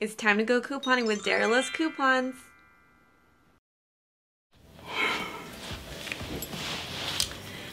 It's time to go couponing with Dara Loves Coupons.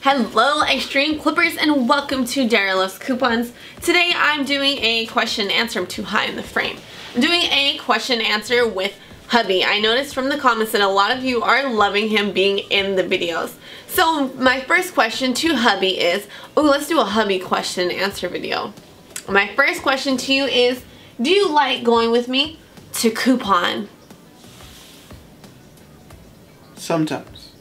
Hello, Extreme Clippers, and welcome to Dara Loves Coupons. Today I'm doing a question answer. I'm too high in the frame. I'm doing a question answer with hubby. I noticed from the comments that a lot of you are loving him being in the videos. So my first question to hubby is, oh, let's do a hubby question answer video. My first question to you is, do you like going with me to coupon? Sometimes.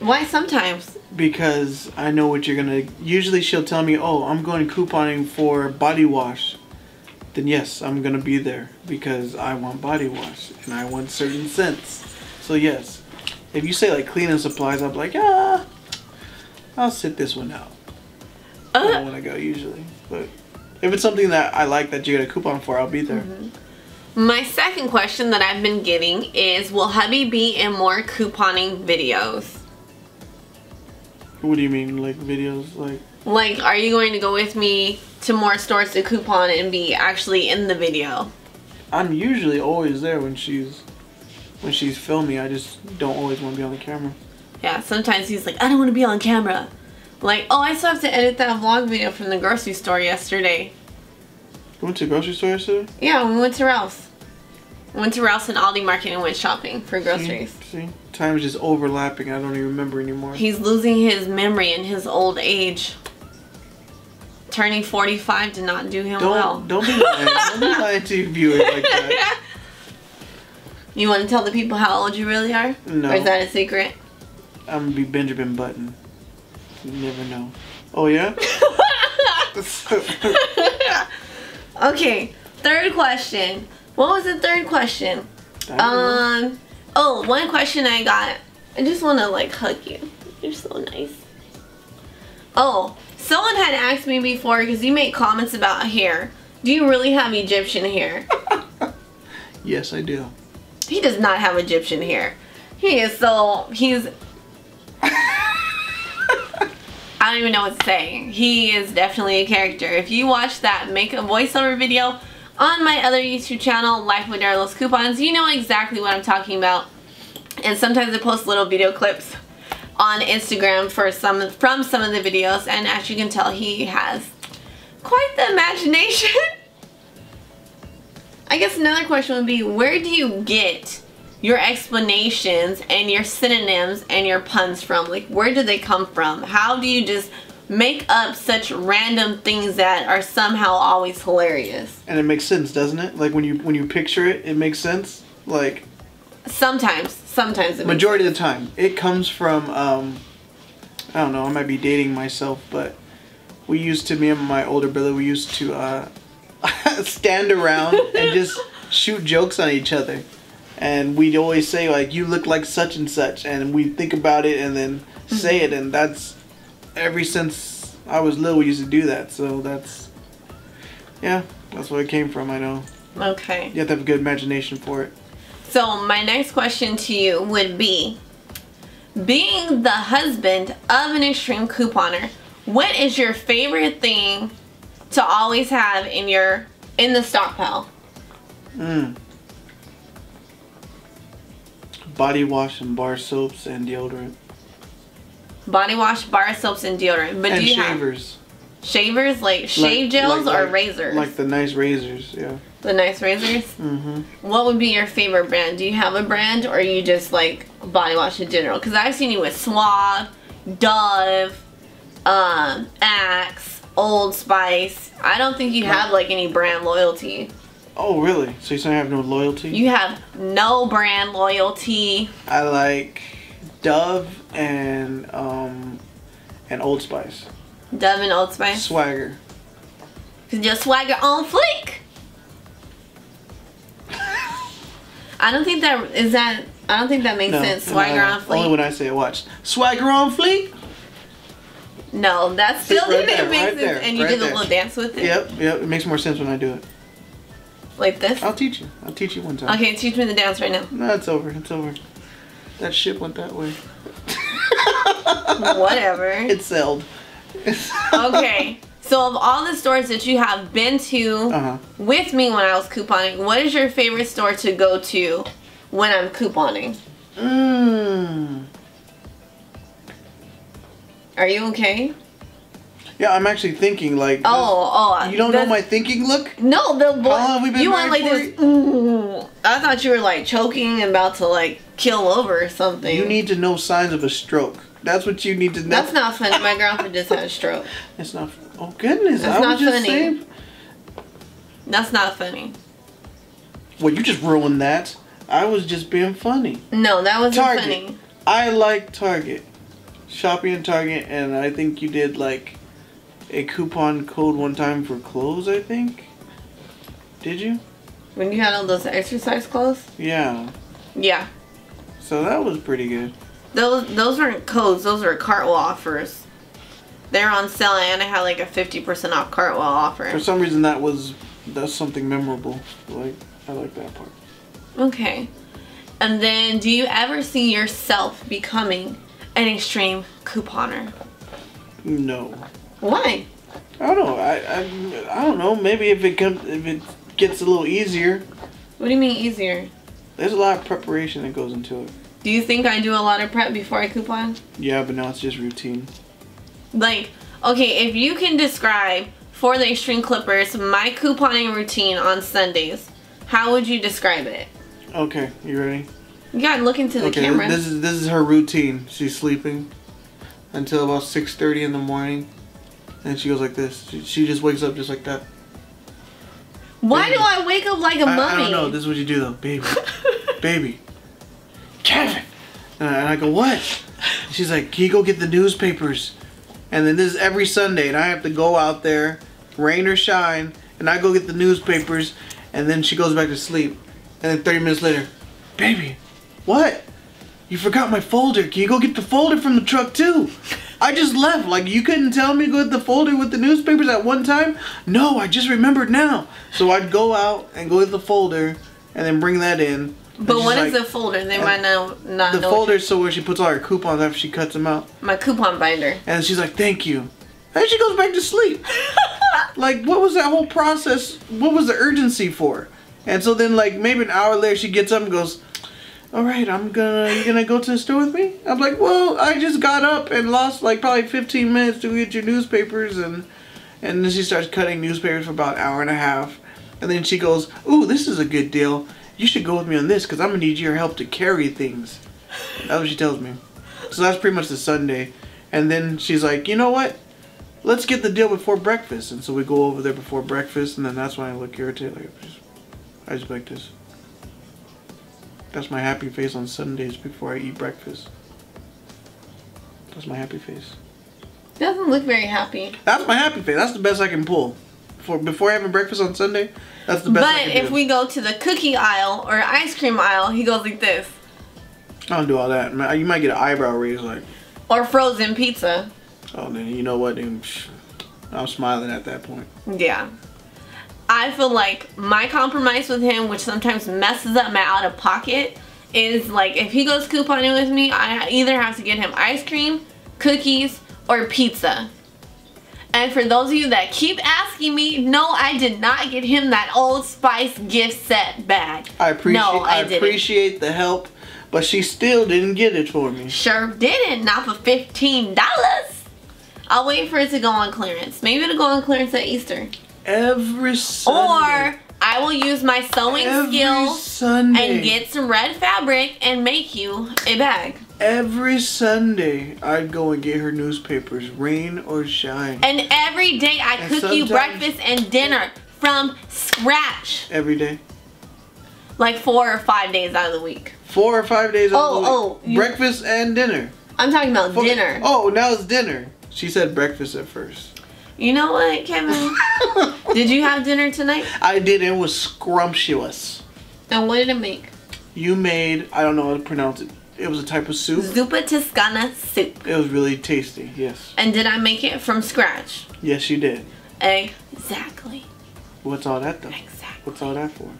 Why sometimes? Because I know what you're gonna. Usually she'll tell me, oh, I'm going couponing for body wash. Then yes, I'm gonna be there because I want body wash and I want certain scents. So yes, if you say like cleaning supplies, I'm like, ah, I'll sit this one out. I Uh, don't want to go usually, but if it's something that I like that you get a coupon for, I'll be there. Mm-hmm. my second question that I've been getting is, will hubby be in more couponing videos? What do you mean, like videos, like? Like, are you going to go with me to more stores to coupon and be actually in the video? I'm usually always there when she's when she's filming. I just don't always want to be on the camera. Yeah, sometimes he's like, I don't want to be on camera. Like, oh, I still have to edit that vlog video from the grocery store yesterday. You went to the grocery store yesterday? Yeah, we went to Ralph's. We went to Ralph's and Aldi Market and went shopping for See? groceries. See? is just overlapping. I don't even remember anymore. He's losing his memory in his old age. Turning 45 did not do him don't well. don't be lying. don't be lying to your viewers like that. You want to tell the people how old you really are? No. Or is that a secret? I'm gonna be Benjamin Button. You never know. Oh yeah? okay, third question. What was the third question? I don't know. Um, oh, one question I got. I just want to like hug you. You're so nice. Oh, someone had asked me before because you make comments about hair. Do you really have Egyptian hair? yes, I do. He does not have Egyptian hair. He is so he's. I don't even know what to say. He is definitely a character. If you watch that make a voiceover video on my other YouTube channel, Life with Dara Loves Coupons, you know exactly what I'm talking about. And sometimes I post little video clips on Instagram for some from some of the videos, and as you can tell, he has quite the imagination. I guess another question would be where do you get your explanations and your synonyms and your puns from? Like, where do they come from? How do you just make up such random things that are somehow always hilarious? And it makes sense, doesn't it? Like when you when you picture it, it makes sense. Like Sometimes, sometimes it makes majority of the time, it comes from um, I don't know. I might be dating myself, but we used to me and my older brother. We used to uh, stand around and just shoot jokes on each other, and we'd always say like, "You look like such and such," and we think about it and then say it, and that's ever since I was little. We used to do that, so that's yeah, that's where it came from. I know Okay. you have to have a good imagination for it. So my next question to you would be, being the husband of an extreme couponer, what is your favorite thing to always have in your in the stockpile? Mm. Body wash and bar soaps and deodorant. Body wash, bar soaps, and deodorant. But and do you shavers. have shavers like shave gels like- or like- razors? Like the nice razors, yeah. the nice razors. Mm-hmm. What would be your favorite brand? Do you have a brand or are you just like body wash in general? Because I've seen you with Suave, Dove, um, Axe, Old Spice. I don't think you have like any brand loyalty. Oh, really? So you say I have no loyalty? You have no brand loyalty. I like Dove and um and Old Spice. Dove and Old Spice. Swagger. Cause your swagger on fleek. I don't think that is that. I don't think that makes No, sense. Swagger no. on fleek. Only when I say it. Watch. Swagger on fleek. No, that still Right didn't there, make right sense. there, and you right did a there. little dance with it. Yep, yep. It makes more sense when I do it. Like this. I'll teach you. I'll teach you one time. Okay, teach me the dance right now. No, it's over. It's over. That ship went that way. Whatever. It sailed. okay. So of all the stores that you have been to Uh huh. with me when I was couponing, what is your favorite store to go to when I'm couponing? Mmm. Are you okay? Yeah, I'm actually thinking like. Oh, oh. You don't know my thinking look? No, the oh, boy. long have we been you went like this. "Ooh." I thought you were like choking and about to like kill over or something. You need to know signs of a stroke. That's what you need to know. That's not funny. My girlfriend just had a stroke. It's not. Oh goodness! That's I not funny. saying. That's not funny. Well, you just ruined that. I was just being funny. No, that wasn't Target. funny. I like Target. Shopping at Target, and I think you did like a coupon code one time for clothes. I think. Did you? When you had all those exercise clothes. Yeah. Yeah, So that was pretty good. those those weren't codes. Those were Cartwheel offers. They're on sale and I had like a fifty percent off Cartwheel offer. For some reason, that was that's something memorable. Like I like that part. Okay. And then, do you ever see yourself becoming an extreme couponer? No. Why? I don't know. I, I, I don't know. Maybe if it comes, if it gets a little easier. What do you mean easier? There's a lot of preparation that goes into it. Do you think I do a lot of prep before I coupon? Yeah, but now it's just routine. Like, okay, if you can describe for the Extreme Clippers my couponing routine on Sundays, how would you describe it? Okay, you ready? You gotta look into the okay, camera. this is this is her routine. She's sleeping until about six thirty in the morning, and she goes like this. She, she just wakes up just like that. Why do I wake up like a I, mummy? I don't know. This is what you do though, baby, baby, Kevin. And I, and I go what? She's like, can you go get the newspapers? And then this is every Sunday, and I have to go out there, rain or shine, and I go get the newspapers, and then she goes back to sleep. And then 30 minutes later, baby, what? You forgot my folder. Can you go get the folder from the truck too? I just left. Like you couldn't tell me to go get the folder with the newspapers at one time? No, I just remembered now. So I'd go out and go get the folder and then bring that in. But what is like, the folder? They might not not the know. folder so where she puts all her coupons after she cuts them out. My coupon binder. And she's like, "Thank you." And she goes back to sleep. like, what was that whole process? What was the urgency for? And so then, like, maybe an hour later, she gets up and goes, "All right, I'm gonna, you gonna go to the store with me?" I'm like, "Well, I just got up and lost like probably 15 minutes to get your newspapers," and and then she starts cutting newspapers for about an hour and a half, and then she goes, "Ooh, this is a good deal. You should go with me on this because I'm gonna need your help to carry things." That's what she tells me. So that's pretty much the Sunday. And then she's like, you know what? Let's get the deal before breakfast. And so we go over there before breakfast, and then that's when I look irritated. Like, I just, I just like this. That's my happy face on Sundays before I eat breakfast. That's my happy face. Doesn't look very happy. That's my happy face. That's the best I can pull. For before having breakfast on Sunday, that's the best. I But if do. we go to the cookie aisle or ice cream aisle, he goes like this. I don't do all that. You might get an eyebrow raise, like, Or frozen pizza. oh, then you know what? Then, I'm smiling at that point. Yeah. I feel like my compromise with him, which sometimes messes up my out of pocket, is like if he goes couponing with me, I either have to get him ice cream, cookies, or pizza. And for those of you that keep asking me, no, I did not get him that Old Spice gift set bag. I appreciate No, I I, appreciate the help, but she still didn't get it for me. Sure didn't. Not for $15. I'll wait for it to go on clearance. Maybe it'll go on clearance at Easter. Every Sunday. Or I will use my sewing every skills Sunday. and get some red fabric and make you a bag. every Sunday I'd go and get her newspapers, rain or shine. And every day I And cook you breakfast and dinner from scratch. Every day. Like four or five days out of the week. Four or five days out Oh, of the oh, week. Oh, you- Breakfast and dinner. I'm talking about For- dinner. Oh, now it's dinner. She said breakfast at first. You know what, Kevin? did you have dinner tonight? I did. It was scrumptious. And what did it make? You made, I don't know how to pronounce it. It was a type of soup. Zuppa Toscana soup. It was really tasty. Yes. And did I make it from scratch? Yes, you did. Exactly. What's all that though? Exactly. What's all that for?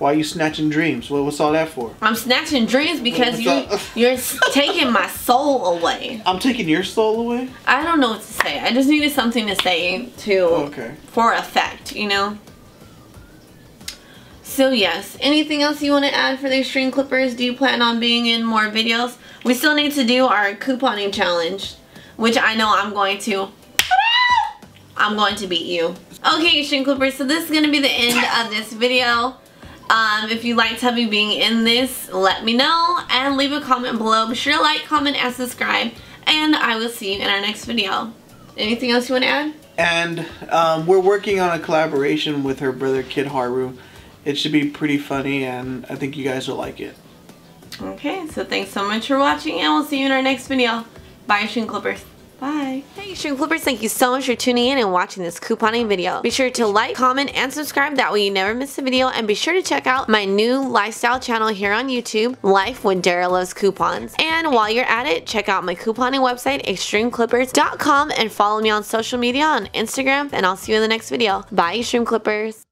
Why are you snatching dreams? What, what's all that for? I'm snatching dreams because you you're taking my soul away. I'm taking your soul away? I don't know what to say. I just needed something to say to Okay. for effect, you know. So yes, anything else you want to add for the extreme clippers? Do you plan on being in more videos? We still need to do our couponing challenge, which I know I'm going to. I'm going to beat you. Okay, extreme clippers. So this is gonna be the end of this video. Um, if you liked Hubby being in this, let me know and leave a comment below. Be sure to like, comment, and subscribe. And I will see you in our next video. Anything else you want to add? And um, we're working on a collaboration with her brother Kid Haru. It should be pretty funny, and I think you guys will like it. Okay, so thanks so much for watching, and we'll see you in our next video. Bye, Stream Clippers. Bye. Hey, Stream Clippers, thank you so much for tuning in and watching this couponing video. Be sure to like, comment, and subscribe. That way you never miss a video. And be sure to check out my new lifestyle channel here on YouTube, Life with Dara Loves Coupons. And while you're at it, check out my couponing website, extremeclippers.com, and follow me on social media on Instagram. And I'll see you in the next video. Bye, Extreme Clippers.